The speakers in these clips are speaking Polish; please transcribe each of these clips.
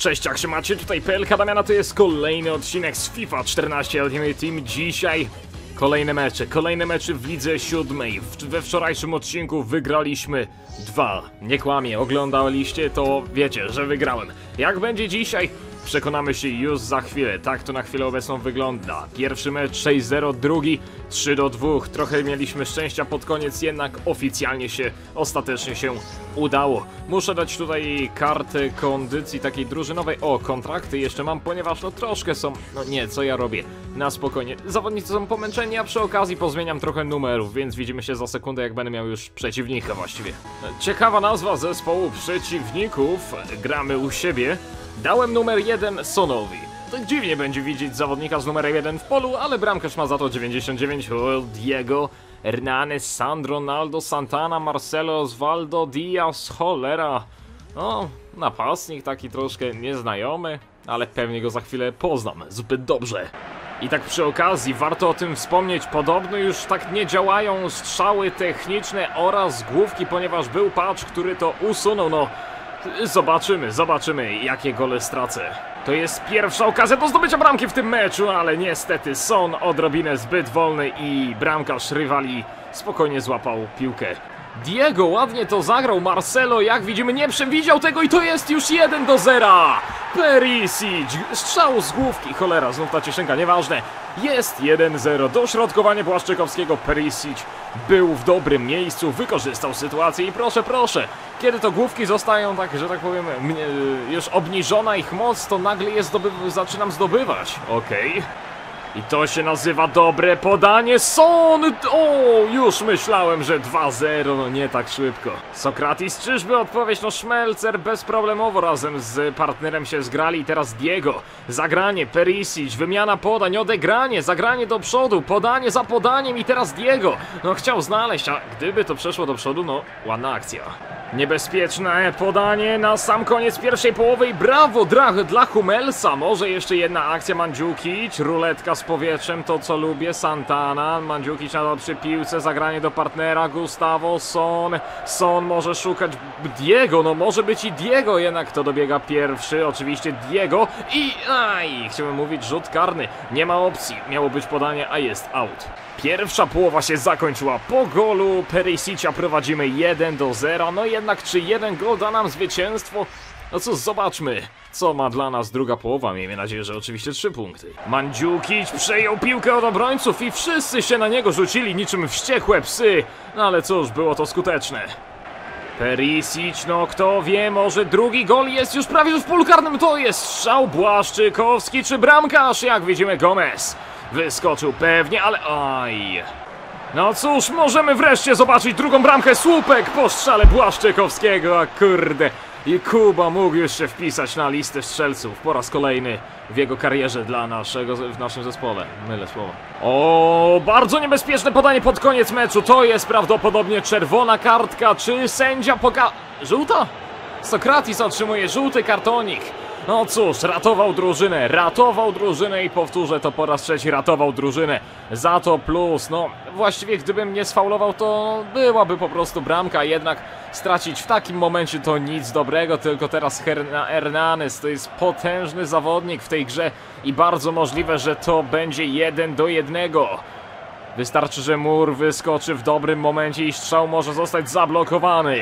Cześć, jak się macie? Tutaj PLK Damiana, to jest kolejny odcinek z FIFA 14 Ultimate Team. Dzisiaj kolejne mecze, kolejne mecze w lidze siódmej. We wczorajszym odcinku wygraliśmy dwa. Nie kłamie, oglądaliście, to wiecie, że wygrałem. Jak będzie dzisiaj? Przekonamy się już za chwilę. Tak to na chwilę obecną wygląda. Pierwszy mecz 6-0, drugi 3-2. Trochę mieliśmy szczęścia pod koniec, jednak oficjalnie się, ostatecznie się udało. Muszę dać tutaj kartę kondycji takiej drużynowej. O, kontrakty jeszcze mam, ponieważ no troszkę są... No nie, co ja robię? Na spokojnie. Zawodnicy są pomęczeni, a przy okazji pozmieniam trochę numerów, więc widzimy się za sekundę, jak będę miał już przeciwnika właściwie. Ciekawa nazwa zespołu przeciwników. Gramy u siebie. Dałem numer 1 Sonowi. To dziwnie będzie widzieć zawodnika z numerem 1 w polu, ale bramkarz ma za to 99. O, Diego, Hernanes, Sandro, Naldo, Santana, Marcelo, Osvaldo, Diaz, cholera. O, napastnik taki troszkę nieznajomy, ale pewnie go za chwilę poznam zbyt dobrze. I tak przy okazji warto o tym wspomnieć, podobno już tak nie działają strzały techniczne oraz główki, ponieważ był patch, który to usunął, no Zobaczymy, zobaczymy, jakie gole stracę. To jest pierwsza okazja do zdobycia bramki w tym meczu, ale niestety Son odrobinę zbyt wolny i bramkarz rywali spokojnie złapał piłkę. Diego ładnie to zagrał, Marcelo jak widzimy nie przewidział tego i to jest już 1 do 0. Perisic, strzał z główki, cholera, znów ta cieszynka, nieważne. Jest 1-0, dośrodkowanie Błaszczykowskiego, Perisic był w dobrym miejscu, wykorzystał sytuację i proszę, proszę, kiedy to główki zostają tak, że tak powiem, już obniżona ich moc, to nagle je zdoby zaczynam zdobywać, okej. Okay. I to się nazywa dobre podanie. Son! O, już myślałem, że 2-0, no nie tak szybko. Sokratis, czyżby odpowiedź? No Szmelcer bezproblemowo razem z partnerem się zgrali. I teraz Diego. Zagranie, Perisic, wymiana podań, odegranie, zagranie do przodu, podanie za podaniem i teraz Diego. No chciał znaleźć, a gdyby to przeszło do przodu, no ładna akcja. Niebezpieczne podanie na sam koniec pierwszej połowy i brawo dla, dla Humelsa. Może jeszcze jedna akcja Mandziukic, ruletka z powietrzem, to co lubię, Santana, Mandziukic nadal przy piłce, zagranie do partnera, Gustavo, Son, Son może szukać Diego, no może być i Diego, jednak to dobiega pierwszy, oczywiście Diego. I aj, chciałem mówić rzut karny, nie ma opcji, miało być podanie, a jest out. Pierwsza połowa się zakończyła po golu, Perisicia prowadzimy 1 do 0, no jednak czy jeden gol da nam zwycięstwo? No co, zobaczmy, co ma dla nas druga połowa. Miejmy nadzieję, że oczywiście trzy punkty. Mandziukic przejął piłkę od obrońców i wszyscy się na niego rzucili niczym wściekłe psy. No ale cóż, było to skuteczne. Perisic, no kto wie, może drugi gol jest już prawie w polu karnym. To jest strzał Błaszczykowski czy bramkarz, jak widzimy Gomez. Wyskoczył pewnie, ale aj. No cóż, możemy wreszcie zobaczyć drugą bramkę słupek po strzale Błaszczykowskiego, a kurde. I Kuba mógł już się wpisać na listę strzelców po raz kolejny w jego karierze dla naszego, w naszym zespole. Mylę słowo. O, bardzo niebezpieczne podanie pod koniec meczu. To jest prawdopodobnie czerwona kartka. Czy sędzia poka... Żółta? Sokratis otrzymuje żółty kartonik. No cóż, ratował drużynę, ratował drużynę i powtórzę to po raz trzeci, ratował drużynę. Za to plus, no właściwie gdybym nie sfaulował, to byłaby po prostu bramka, jednak stracić w takim momencie to nic dobrego, tylko teraz Herna Hernanes to jest potężny zawodnik w tej grze i bardzo możliwe, że to będzie jeden do jednego. Wystarczy, że mur wyskoczy w dobrym momencie i strzał może zostać zablokowany.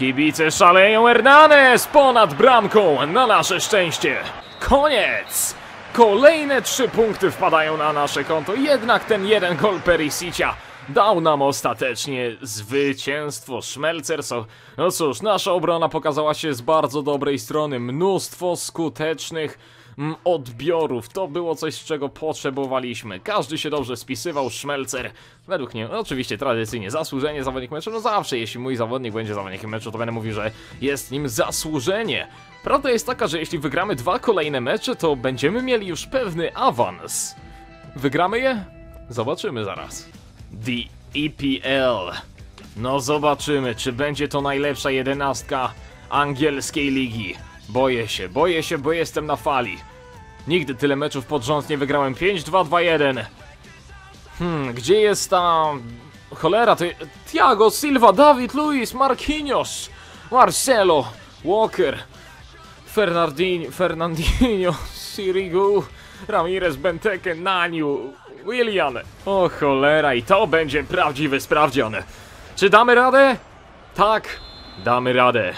Kibice szaleją Hernanes ponad bramką na nasze szczęście. Koniec! Kolejne trzy punkty wpadają na nasze konto, jednak ten jeden gol Perisicia dał nam ostatecznie zwycięstwo. Szmelcerso. No cóż, nasza obrona pokazała się z bardzo dobrej strony. Mnóstwo skutecznych odbiorów. To było coś, czego potrzebowaliśmy. Każdy się dobrze spisywał, Szmelcer. Według mnie, oczywiście tradycyjnie, zasłużenie zawodnik meczu. No zawsze, jeśli mój zawodnik będzie zawodnikiem meczu, to będę mówił, że jest nim zasłużenie. Prawda jest taka, że jeśli wygramy dwa kolejne mecze, to będziemy mieli już pewny awans. Wygramy je? Zobaczymy zaraz. The EPL. No zobaczymy, czy będzie to najlepsza jedenastka angielskiej ligi. Boję się, boję się, bo jestem na fali. Nigdy tyle meczów pod rząd nie wygrałem. 5-2-2-1. Hmm, gdzie jest ta... Cholera, to... Thiago Silva, David Luiz, Marquinhos, Marcelo, Walker, Fernandinho, Fernandinho, Sirigu, Ramirez, Benteke, Naniu, Willian. O cholera, i to będzie prawdziwy sprawdzian. Czy damy radę? Tak, damy radę.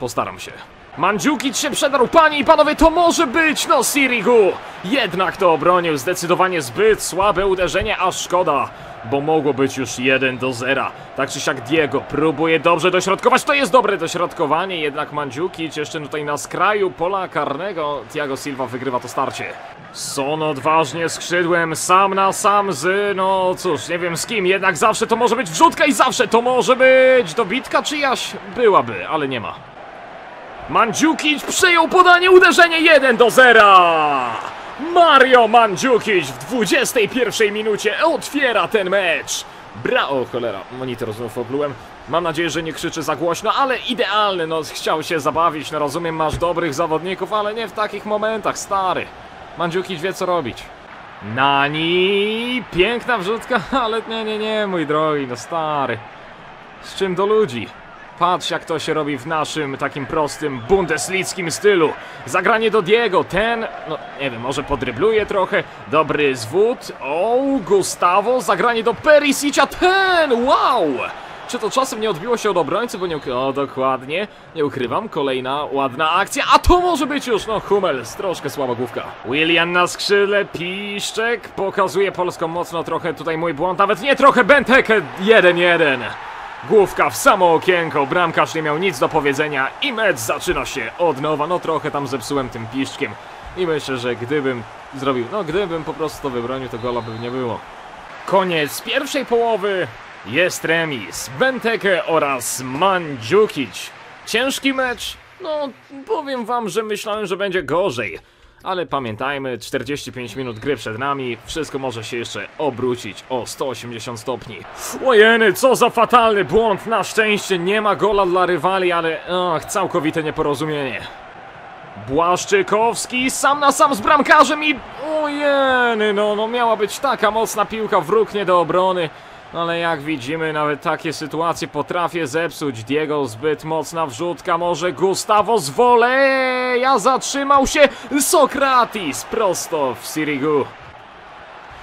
Postaram się. Mandzukic się przedarł, panie i panowie, to może być, no Sirigu! Jednak to obronił, zdecydowanie zbyt słabe uderzenie, a szkoda, bo mogło być już 1 do 0. Tak czy siak Diego próbuje dobrze dośrodkować, to jest dobre dośrodkowanie, jednak Mandzukic jeszcze tutaj na skraju pola karnego, Thiago Silva wygrywa to starcie. Son odważnie skrzydłem, sam na sam z, no cóż, nie wiem z kim, jednak zawsze to może być wrzutka i zawsze to może być dobitka czyjaś byłaby, ale nie ma. Mandzukic przyjął podanie, uderzenie 1 do 0! Mario Mandzukic w 21 minucie otwiera ten mecz! Bra... O cholera, monitor znów oblułem. Mam nadzieję, że nie krzyczy za głośno, ale idealny, no chciał się zabawić, no rozumiem, masz dobrych zawodników, ale nie w takich momentach, stary. Mandzukic wie co robić. Nani, piękna wrzutka, ale nie, nie, nie, mój drogi, no stary. Z czym do ludzi? Patrz jak to się robi w naszym takim prostym bundeslickim stylu. Zagranie do Diego, ten, no nie wiem, może podrybluje trochę. Dobry zwód. O, Gustavo, zagranie do Perisicia, ten, wow! Czy to czasem nie odbiło się od obrońcy, bo nie. O, dokładnie. Nie ukrywam, kolejna ładna akcja, a to może być już, no Hummels, troszkę słaba główka. William na skrzydle, Piszczek pokazuje polską mocno, trochę tutaj mój błąd, nawet nie trochę, Benteke 1-1. Główka w samo okienko, bramkarz nie miał nic do powiedzenia i mecz zaczyna się od nowa. No trochę tam zepsułem tym piszczkiem i myślę, że gdybym zrobił, no gdybym po prostu to wybronił, to gola by nie było. Koniec pierwszej połowy, jest remis. Benteke oraz Mandzukic. Ciężki mecz? No, powiem wam, że myślałem, że będzie gorzej. Ale pamiętajmy, 45 minut gry przed nami, wszystko może się jeszcze obrócić o 180 stopni. Ojeny, co za fatalny błąd, na szczęście nie ma gola dla rywali, ale ach, całkowite nieporozumienie. Błaszczykowski sam na sam z bramkarzem i... Ojeny, no, no miała być taka mocna piłka, wróg nie do obrony. Ale jak widzimy, nawet takie sytuacje potrafię zepsuć. Diego zbyt mocna wrzutka, może Gustavo z voleja zatrzymał się. Sokratis prosto w Sirigu.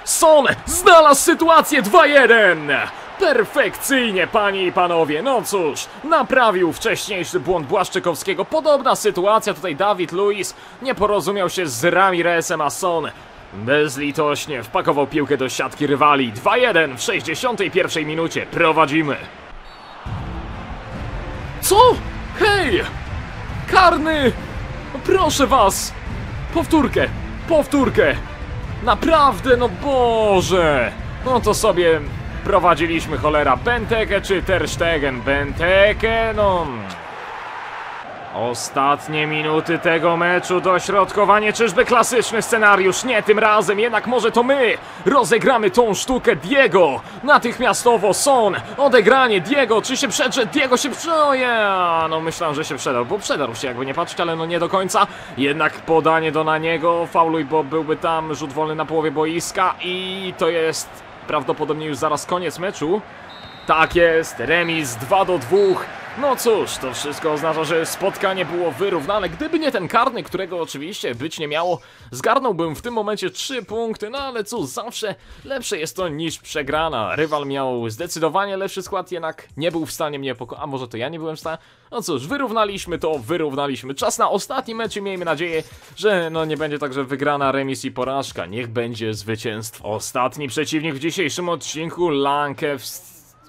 Son znalazł sytuację 2-1. Perfekcyjnie, panie i panowie. No cóż, naprawił wcześniejszy błąd Błaszczykowskiego. Podobna sytuacja, tutaj Dawid Luiz nie porozumiał się z Ramirezem, a Son Bezlitośnie wpakował piłkę do siatki rywali. 2-1 w 61 minucie. Prowadzimy. Co? Hej! Karny! No proszę was! Powtórkę! Powtórkę! Naprawdę, no Boże! No to sobie prowadziliśmy cholera Benteke czy Ter Stegen? Benteke, no... Ostatnie minuty tego meczu, dośrodkowanie, czyżby klasyczny scenariusz? Nie tym razem, jednak może to my rozegramy tą sztukę Diego! Natychmiastowo Son, odegranie Diego, czy się przedrze? Diego się prze... O ja, no myślałem, że się przedarł, bo przedarł się jakby nie patrzeć, ale no nie do końca. Jednak podanie do na niego, fauluj, bo byłby tam rzut wolny na połowie boiska i to jest prawdopodobnie już zaraz koniec meczu. Tak jest, remis 2 do 2. No cóż, to wszystko oznacza, że spotkanie było wyrównane. Gdyby nie ten karny, którego oczywiście być nie miało, zgarnąłbym w tym momencie 3 punkty, no ale cóż, zawsze lepsze jest to niż przegrana. Rywal miał zdecydowanie lepszy skład, jednak nie był w stanie mnie pokonać. A może to ja nie byłem w stanie? No cóż, wyrównaliśmy to, wyrównaliśmy. Czas na ostatni mecz i miejmy nadzieję, że no nie będzie tak, że wygrana, remis i porażka. Niech będzie zwycięstwo. Ostatni przeciwnik w dzisiejszym odcinku, Lankew...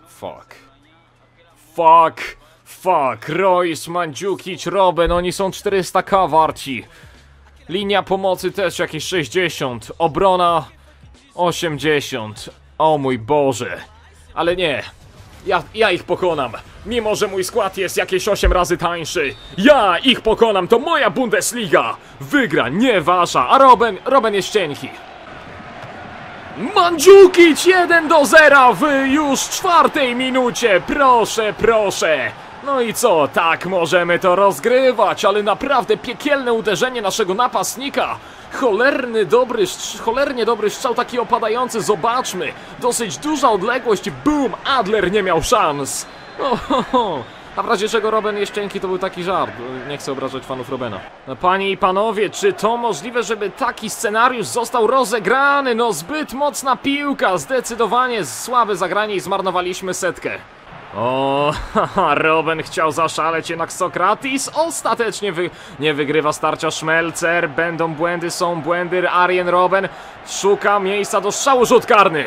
Fuck. Fuck. Fuck, Royce, Mandzukic, Robben, oni są 400k warci. Linia pomocy też jakieś 60, obrona 80. O mój Boże. Ale nie, ja, ja ich pokonam. Mimo, że mój skład jest jakieś 8 razy tańszy. Ja ich pokonam, to moja Bundesliga. Wygra, nie wasza, a Robben, Robben jest cienki. Mandzukic 1 do 0 w już czwartej minucie. Proszę, proszę. No i co, tak możemy to rozgrywać, ale naprawdę piekielne uderzenie naszego napastnika. Cholerny dobry, cholernie dobry strzał, taki opadający, zobaczmy. Dosyć duża odległość, boom, Adler nie miał szans. Ohoho, A w razie czego Roben Jeszczenki to był taki żart. Nie chcę obrażać fanów Robena. No, panie i panowie, czy to możliwe, żeby taki scenariusz został rozegrany? No zbyt mocna piłka, zdecydowanie słabe zagranie i zmarnowaliśmy setkę. O, haha, Robin chciał zaszaleć, jednak Sokratis ostatecznie wy nie wygrywa starcia Szmelcer. Będą błędy, są błędy. Arjen Robben szuka miejsca do strzału, rzut karny.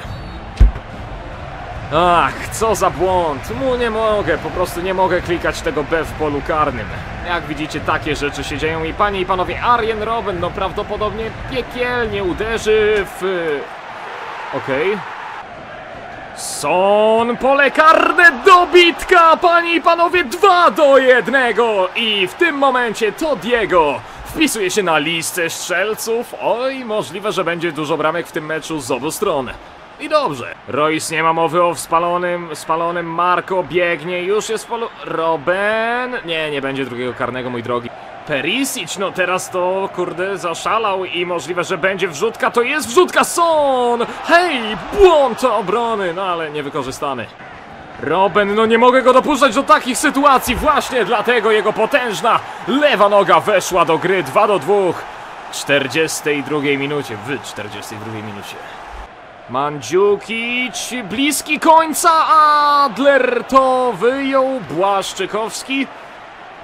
Ach, co za błąd. Mu nie mogę, po prostu nie mogę klikać tego B w polu karnym. Jak widzicie, takie rzeczy się dzieją i panie i panowie, Arjen Robben no prawdopodobnie piekielnie uderzy w... Okej. Son, pole karne, dobitka, panie i panowie, 2 do 1 i w tym momencie to Diego wpisuje się na listę strzelców. Oj, możliwe, że będzie dużo bramek w tym meczu z obu stron. I dobrze. Royce nie ma mowy o spalonym, spalonym Marco biegnie, już jest w polu... Robben? Nie, nie będzie drugiego karnego, mój drogi. Perisic, no teraz to, kurde, zaszalał i możliwe, że będzie wrzutka, to jest wrzutka, Son! Hej, błąd obrony, no ale niewykorzystany. Robben, no nie mogę go dopuszczać do takich sytuacji, właśnie dlatego jego potężna lewa noga weszła do gry, 2 do 2. 42 minucie, w 42 minucie. Mandziukic, bliski końca, Adler to wyjął, Błaszczykowski.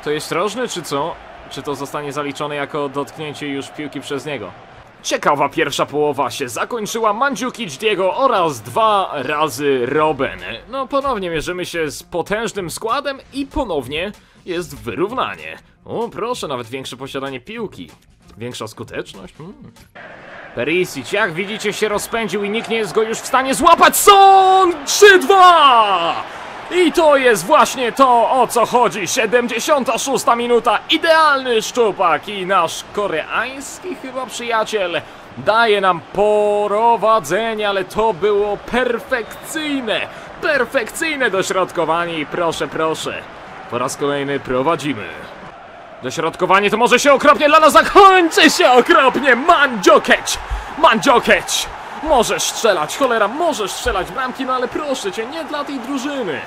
To jest rożny, czy co? Czy to zostanie zaliczone jako dotknięcie już piłki przez niego? Ciekawa pierwsza połowa się zakończyła Mandziukic Diego oraz dwa razy Robben. No ponownie mierzymy się z potężnym składem i ponownie jest wyrównanie. O proszę, nawet większe posiadanie piłki. Większa skuteczność? Hmm. Perisic, jak widzicie, się rozpędził i nikt nie jest go już w stanie złapać. Son 3-2! I to jest właśnie to, o co chodzi. 76 minuta, idealny szczupak i nasz koreański chyba przyjaciel daje nam prowadzenie, ale to było perfekcyjne, perfekcyjne dośrodkowanie i proszę, proszę, po raz kolejny prowadzimy. Dośrodkowanie to może się okropnie dla nas zakończy się okropnie! Mandziokeć! Mandziokeć! Możesz strzelać, cholera, możesz strzelać bramki, no ale proszę cię, nie dla tej drużyny.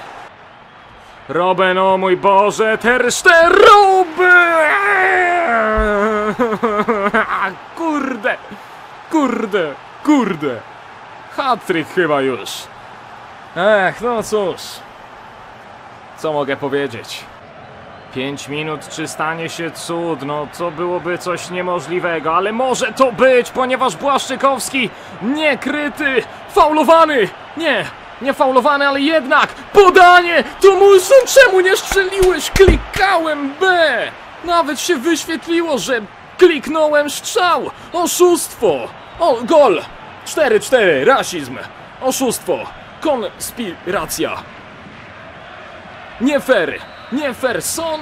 Robben, o mój Boże, Terszte, Robben! Kurde, kurde, kurde. Hatryk chyba już. Ech, no cóż. Co mogę powiedzieć? 5 minut, czy stanie się cud? No to byłoby coś niemożliwego, ale może to być, ponieważ Błaszczykowski niekryty, faulowany! Nie, nie faulowany, ale jednak podanie! To Mulson, czemu nie strzeliłeś? Klikałem B! Nawet się wyświetliło, że kliknąłem strzał! Oszustwo! O, gol! 4-4, rasizm! Oszustwo! Konspiracja! Nie fair! Nie fair! Son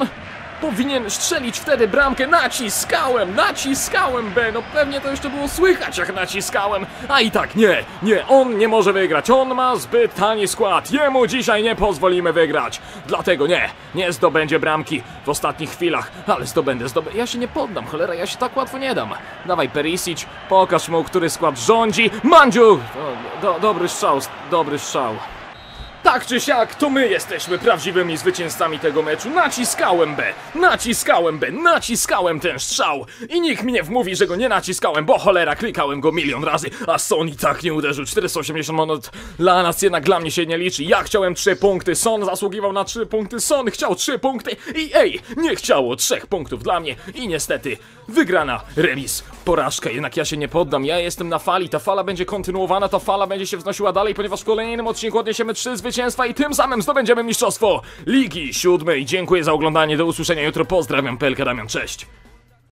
powinien strzelić wtedy bramkę. Naciskałem, naciskałem B. No pewnie to jeszcze było słychać, jak naciskałem. A i tak nie, nie, on nie może wygrać. On ma zbyt tani skład. Jemu dzisiaj nie pozwolimy wygrać. Dlatego nie, nie zdobędzie bramki w ostatnich chwilach. Ale zdobędę, zdobędę. Ja się nie poddam, cholera, ja się tak łatwo nie dam. Dawaj Perisic, pokaż mu, który skład rządzi. Mandziu! Do, do, dobry strzał, dobry strzał. Tak czy siak, to my jesteśmy prawdziwymi zwycięzcami tego meczu. Naciskałem B, naciskałem B, naciskałem ten strzał. I nikt mi nie wmówi, że go nie naciskałem, bo cholera, klikałem go milion razy, a Son i tak nie uderzył. 480 monet dla nas jednak dla mnie się nie liczy. Ja chciałem 3 punkty, Son zasługiwał na 3 punkty, Son chciał 3 punkty i ej, nie chciało 3 punktów dla mnie. I niestety, wygrana, remis, porażka. Jednak ja się nie poddam, ja jestem na fali, ta fala będzie kontynuowana, ta fala będzie się wznosiła dalej, ponieważ w kolejnym odcinku odniesiemy 3 zwycięstwa i tym samym zdobędziemy mistrzostwo Ligi Siódmej. Dziękuję za oglądanie, do usłyszenia jutro, pozdrawiam, PLK Damian, cześć!